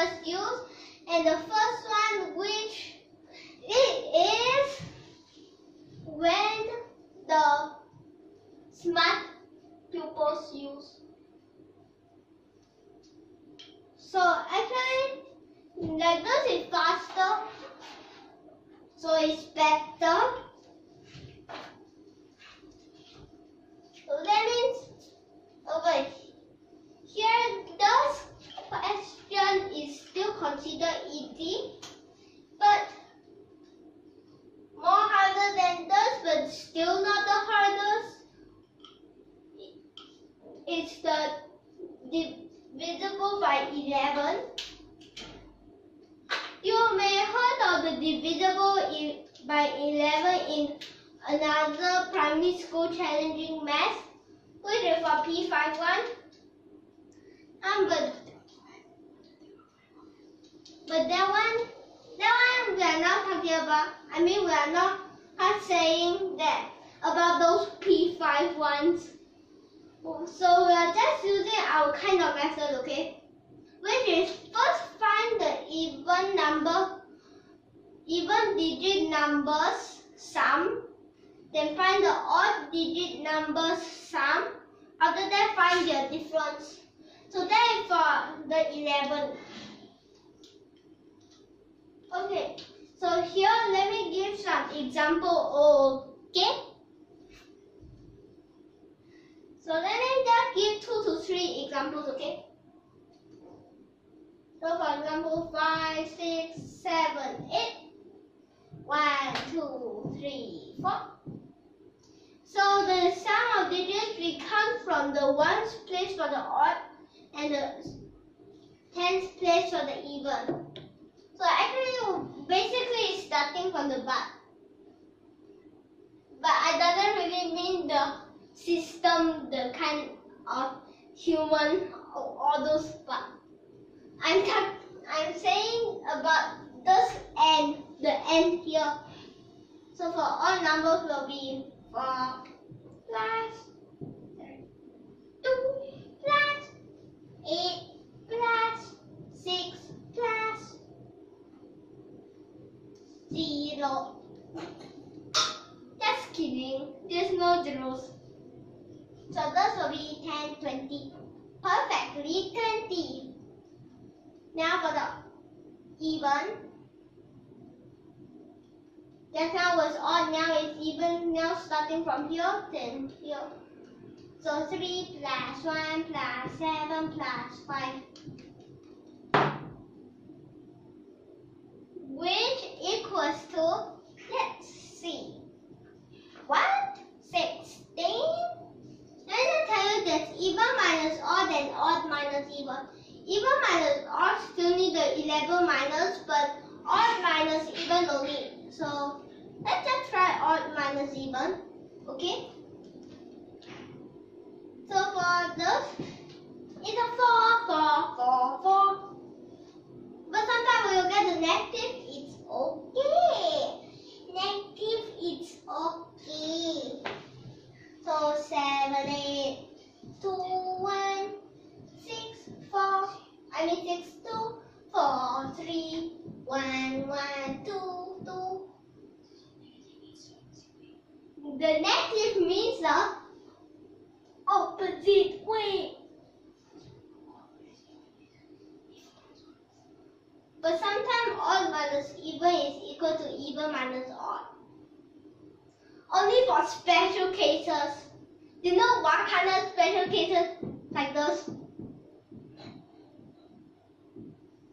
just used. And the first one, which it is when the smart pupils use. So actually, like this is faster, so it's better. So that means over here, this question is still considered easy, but more harder than this, but still not the hardest. It's the divisible by 11. You may heard of the divisible i- by 11 in another primary school challenging math, for P51. Um, but, but that one, that one we are not talking about. I mean, we are not, not saying that about those P5 ones. So we are just using our kind of method, okay? Which is first find the even number, even digit numbers sum. Then find the odd digit numbers sum. After that, find their difference. Is for the 11. Okay, so here let me give some example, okay? So let me just give two to three examples, okay? So for example, five, six, seven, eight. One, two, three, four. So the sum of digits we count from the ones place for the odd and the tens place for the even. So actually, basically, it's starting from the back. But I doesn't really mean the system, the kind of human, or all those part. I'm I'm saying about this and the end here. So for all numbers will be four plus eight plus six plus zero. Just kidding. There's no zeros. So this will be 10, 20. Perfectly 20. Now for the even. Just now was odd, now it's even. Now starting from here, then here. So 3 plus 1 plus 7 plus 5. Which equals to, let's see. What? 16? Let me tell you that even minus odd and odd minus even. Even minus odd still need the 11 minus, but odd minus even only. So let's just try odd minus even. Okay? So for this, it's a 4, 4, 4, 4. But sometimes when you get the negative, it's okay. Negative, it's okay. So 7, 8, 2, 1, 6, 4. I mean 6, 2, 4, 3, 1, 1, 2, 2. The negative means the opposite way. But sometimes odd minus even is equal to even minus odd. Only for special cases. You know what kind of special cases like those?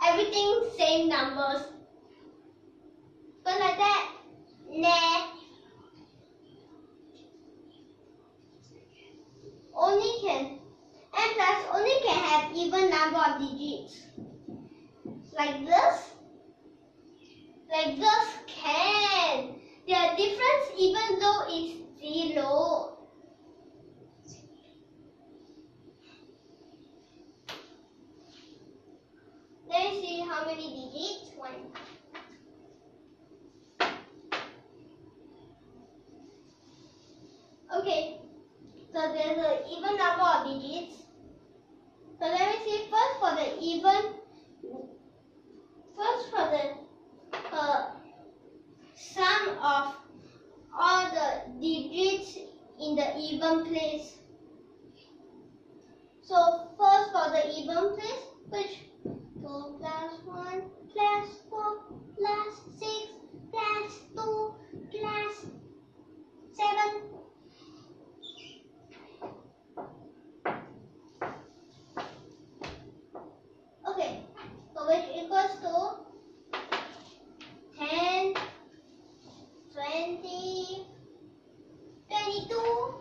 Everything same numbers. But like that, nah. Only can n plus only can have even number of digits. Like this. Like this can. Their difference even though it's zero. Let me see how many digits. One. Okay. So there's an even number of digits. So let me see first for the even first for the uh, sum of all the digits in the even place. So first for the even place, which 2 plus 1 plus 4 plus 6 plus 2 plus 7 Okay, so which equals to 10, 20, 22.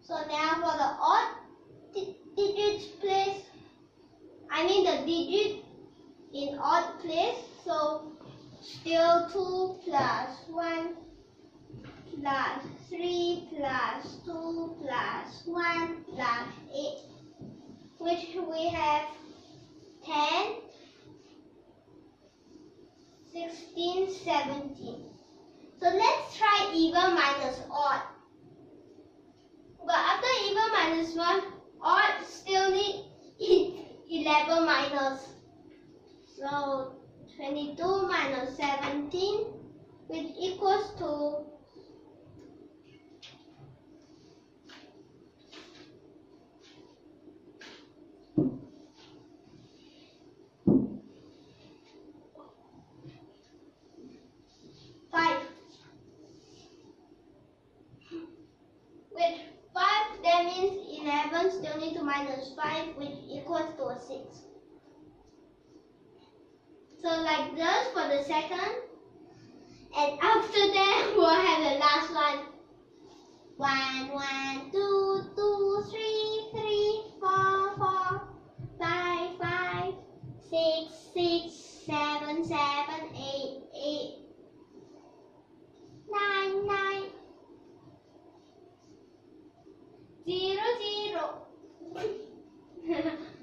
So now for the odd di- digits place, I mean the digit in odd place. So still 2 plus 1 plus 3 plus 2 plus 1 plus 8, which we have 10, 16, 17. So let's try even minus odd. But after even minus 1, odd still need 11 minus. So 22 minus 17, which equals to five. With five, that means eleven still need to minus five, which equals to a six. So like this for the second, and after that we'll have the last one. One, one, two, two, three, three, four, four, five, five, six, six, seven, seven, eight, eight, nine, nine, zero, zero.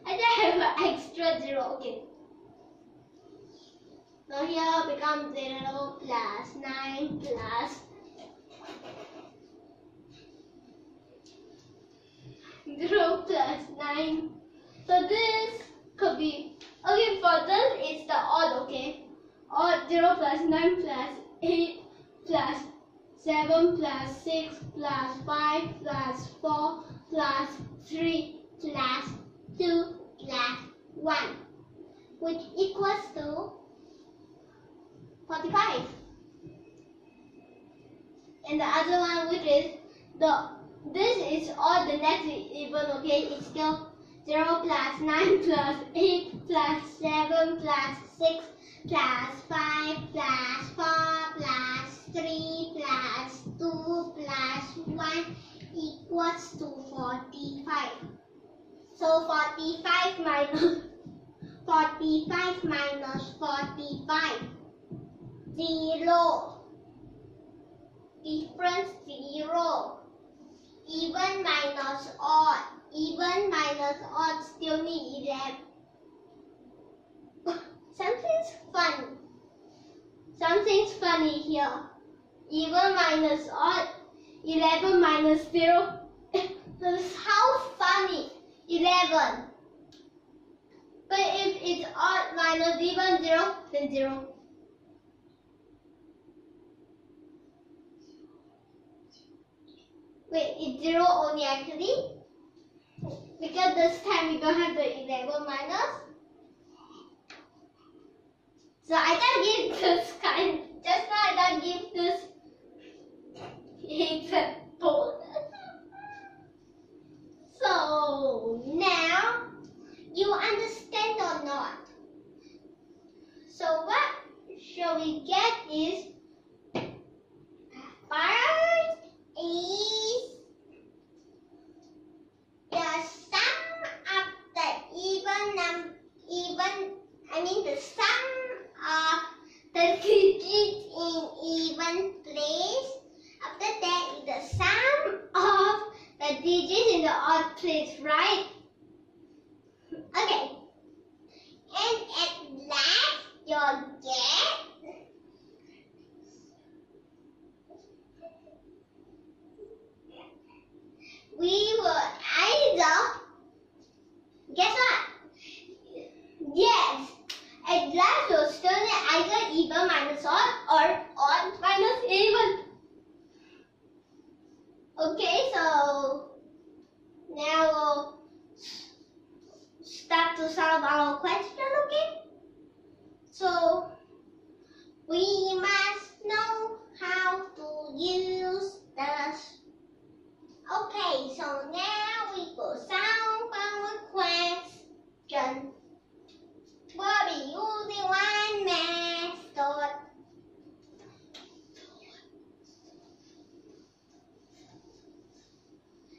I just have an extra zero. Okay. Now here becomes zero plus nine plus zero plus nine. So this could be okay for this it's the odd, okay? Odd zero plus nine plus eight plus seven plus six plus five plus four plus three plus two plus one, which equals to forty-five. And the other one, which is the this is odd, the next even, okay? It's still zero plus nine plus eight plus seven plus six plus five plus four plus three plus two plus one equals to forty-five. So forty-five minus forty-five minus forty-five zero. Difference zero. Even minus odd still need 11. Something's funny. Something's funny here. Even minus odd. 11 minus 0. How funny. 11. But if it's odd minus even 0, then 0. Wait, it's 0 only actually? Because this time we don't have the 11 minus. So I can give this kind. Just now I can give this example. so now you understand or not? So what shall we get is uh, first the sum of the digits in even place. After that, the sum of the digits in the odd place, right? Okay. And at last, you'll get. we will either guess what? Yes minus odd or odd minus even. Okay, so now we'll start to solve our question, okay? So we must know how to use this. Okay, so now we go solve our question. We'll be using one method.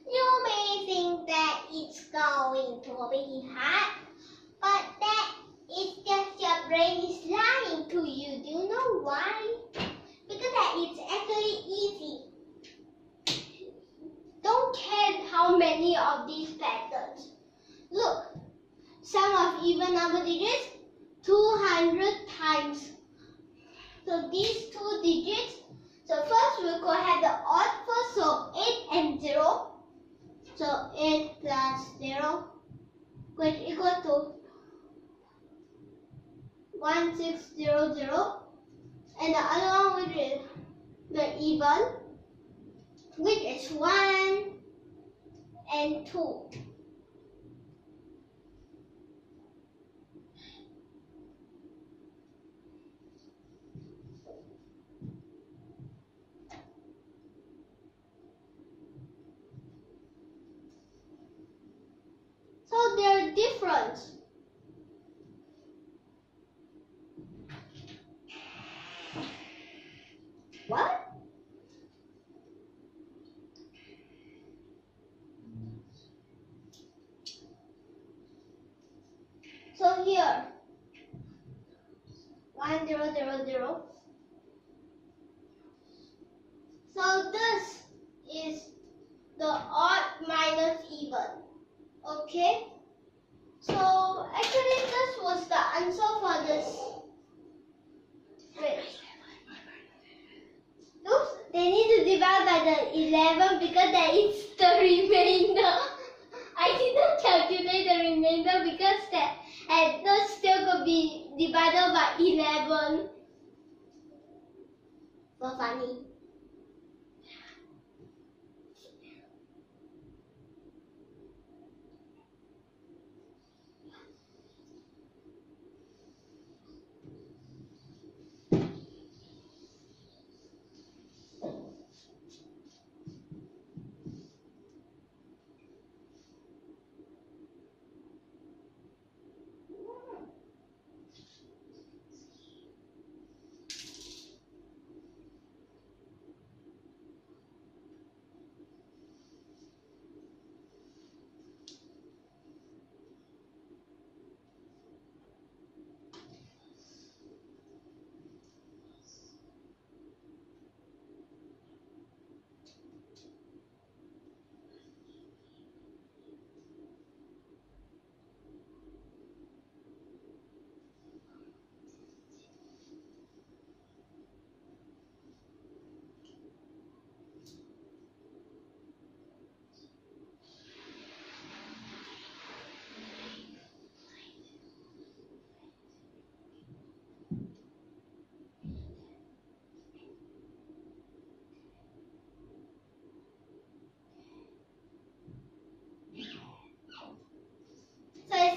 You may think that it's going to be hard, but that is just your brain is lying to you. Do you know why? Because that it's actually easy. Don't care how many of these patterns. Look, sum of even number digits 200 times. So these two digits, so first we go ahead the odd first, so 8 and 0. So 8 plus 0, which equal to 1600. And the other one which is the even, which is 1 and 2. So they're different. What? So here, one zero zero zero. So this is the odd minus even. Okay. So actually this was the answer for this. Wait. Oops, they need to divide by the 11 because that is the remainder. I didn't calculate the remainder because divided by 11. So funny.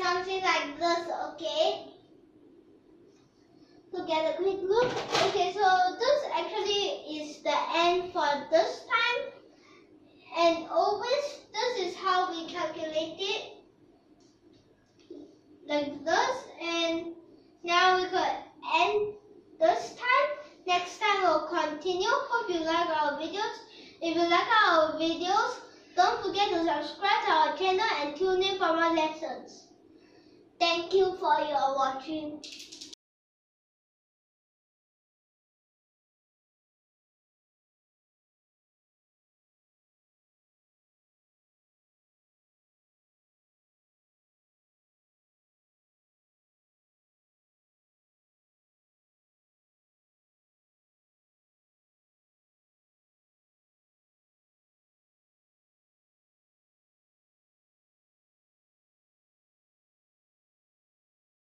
Something like this, okay? To get a quick look. Okay, so this actually is the end for this time. And always, this is how we calculate it. Like this. And now we could end this time. Next time we'll continue. Hope you like our videos. If you like our videos, don't forget to subscribe to our channel and tune in for more lessons. Thank you for your watching.